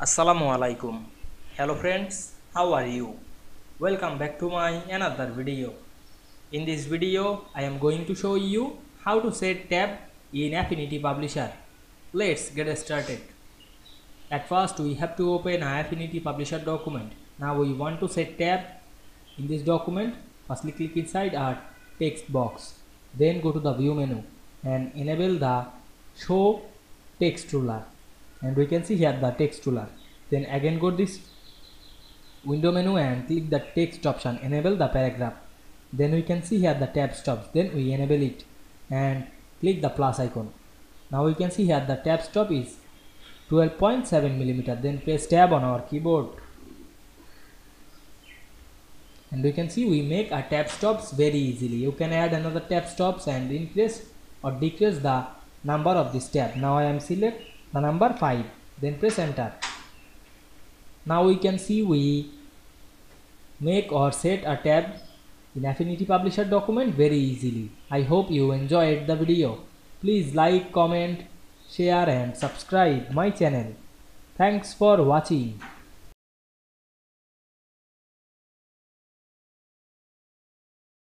Assalamu alaikum. Hello friends, how are you? Welcome back to my another video. In this video, I am going to show you how to set tab in Affinity Publisher. Let's get started. At first, we have to open Affinity Publisher document. Now we want to set tab in this document. Firstly, click inside our text box. Then go to the view menu and enable the show text ruler and we can see here the text ruler then again go this window menu and click the text option. Enable the paragraph. Then we can see here the tab stops. Then we enable it and click the plus icon. Now we can see here the tab stop is 12.7 millimeter. Then press tab on our keyboard. And we can see we make our tab stops very easily. You can add another tab stops and increase or decrease the number of this tab. Now i am select the number 5 then press enter. Now we can see we make or set a tab in affinity publisher document very easily. I hope you enjoyed the video. Please like comment share and subscribe my channel. Thanks for watching